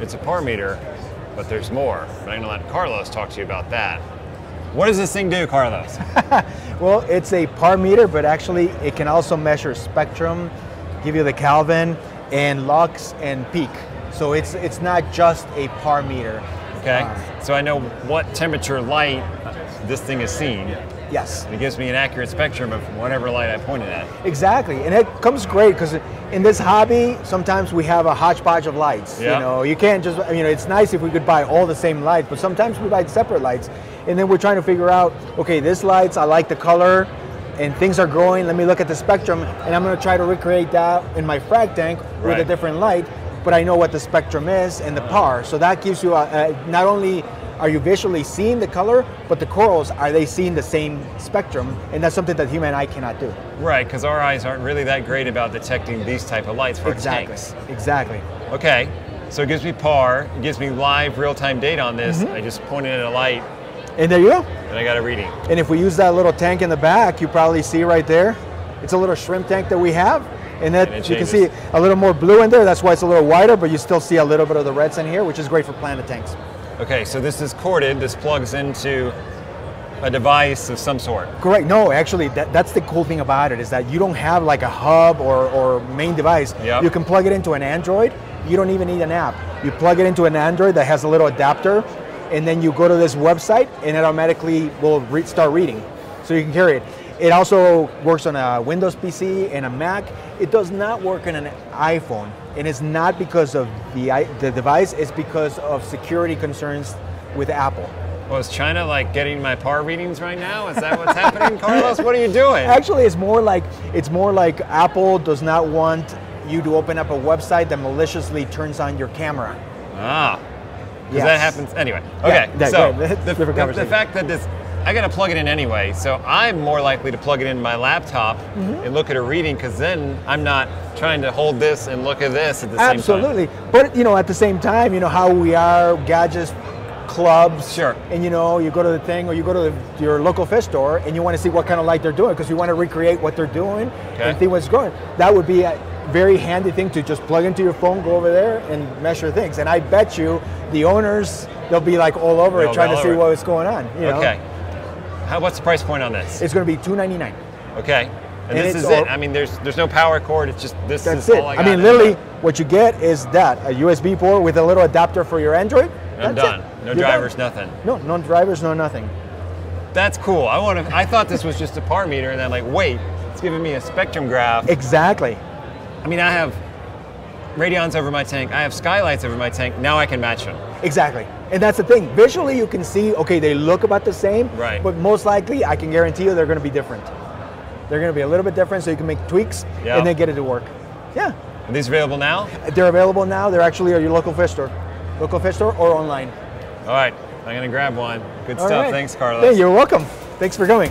It's a par meter, but there's more. But I'm gonna let Carlos talk to you about that. What does this thing do, Carlos? Well, it's a par meter, but actually it can also measure spectrum, give you the Kelvin, and lux and peak. So it's it's not just a par meter. Okay, Uh, so I know what temperature light this thing is seeing. Yes. It gives me an accurate spectrum of whatever light I pointed at. Exactly, and it comes great because in this hobby, sometimes we have a hodgepodge of lights. Yeah. You know, you can't just. You know, it's nice if we could buy all the same lights, but sometimes we buy separate lights, and then we're trying to figure out, okay, this lights, I like the color, and things are growing. Let me look at the spectrum, and I'm going to try to recreate that in my frag tank with a different light. But I know what the spectrum is and the uh-huh. par, so that gives you a, a not only are you visually seeing the color, but the corals are they seeing the same spectrum, and that's something that human eye cannot do. Right, because our eyes aren't really that great about detecting these type of lights for Exactly. tanks. Exactly. Okay, so it gives me par, it gives me live real-time data on this. Mm-hmm. I just pointed at a light And there you go. and I got a reading. And if we use that little tank in the back, you probably see right there, it's a little shrimp tank that we have. And that And you can see a little more blue in there. That's why it's a little wider, but you still see a little bit of the reds in here, which is great for planted tanks. Okay, so this is corded. This plugs into a device of some sort. Correct. No, actually, that, that's the cool thing about it is that you don't have like a hub or, or main device. Yep. You can plug it into an Android. You don't even need an app. You plug it into an Android that has a little adapter, and then you go to this website, and it automatically will re- start reading. So you can carry it. It also works on a Windows PC and a Mac. It does not work on an iPhone, and it's not because of the the device. It's because of security concerns with Apple. Well, is China like getting my par readings right now? Is that what's happening, Carlos? What are you doing? Actually, it's more like it's more like Apple does not want you to open up a website that maliciously turns on your camera. Ah, because Yes. that happens anyway. Okay, that- so yeah, the, the- the fact that this, I got to plug it in anyway, so I'm more likely to plug it in my laptop Mm-hmm. and look at a reading, because then I'm not trying to hold this and look at this at the same time. Absolutely, but you know, at the same time, you know how we are gadgets clubs. Sure. And you know, you go to the thing, or you go to the, your local fish store, and you want to see what kind of light they're doing because you want to recreate what they're doing Okay. and see what's going. That would be a very handy thing to just plug into your phone, go over there, and measure things. And I bet you, the owners, they'll be like all over They'll it, trying to see what's going on. You know? Okay. How, what's the price point on this? It's going to be two ninety nine. okay. And, and this is it. I mean, there's there's no power cord. It's just this That's is it. all I I, mean, literally, what you get is that a USB port with a little adapter for your Android. I'm That's done. it. No You're drivers, done. nothing. No, no drivers, no nothing. That's cool. I want to. I thought this was just a par meter, and then like, wait, it's giving me a spectrum graph. Exactly. I mean, I have radions over my tank. I have skylights over my tank. Now I can match them. Exactly. And that's the thing. Visually, you can see, okay, they look about the same, Right. but most likely, I can guarantee you they're going to be different. They're going to be a little bit different, so you can make tweaks Yeah. and then get it to work. Yeah. Are these available now? They're available now. They're actually at your local fish store, local fish store or online. All right. I'm gonna grab one. Good All stuff. right. Thanks, Carlos. Hey, you're welcome. Thanks for coming.